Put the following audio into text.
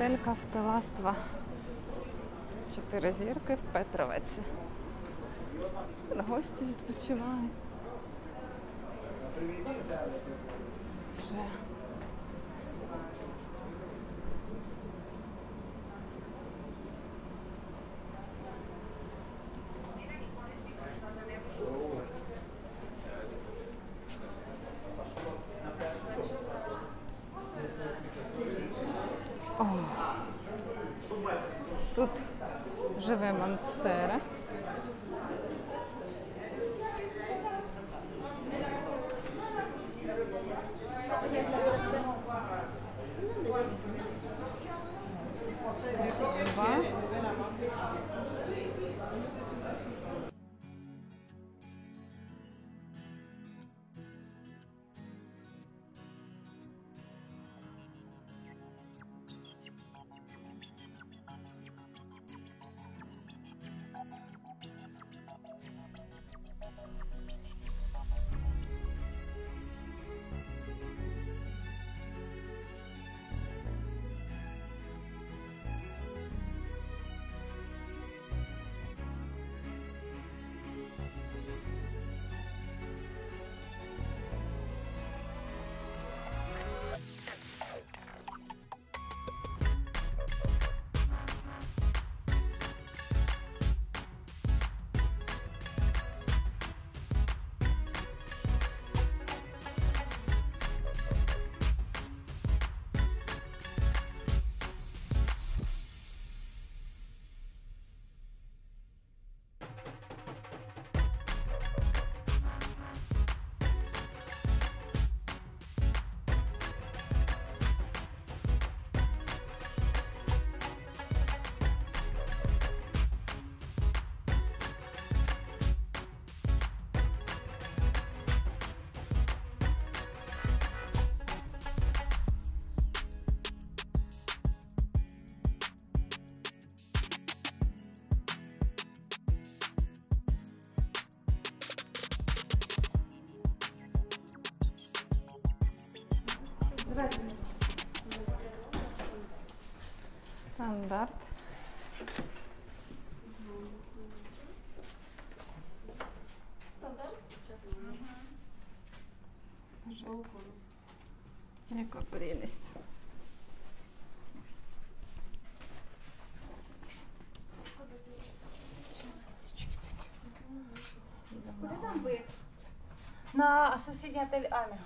Готель Кастеластва. Чотири зірки в Петровеці. Гості відпочивають. Вже. О. Тут живе монстера. Стандарт. Яка прелість. Куди там ви? На Асасіні отель Амір.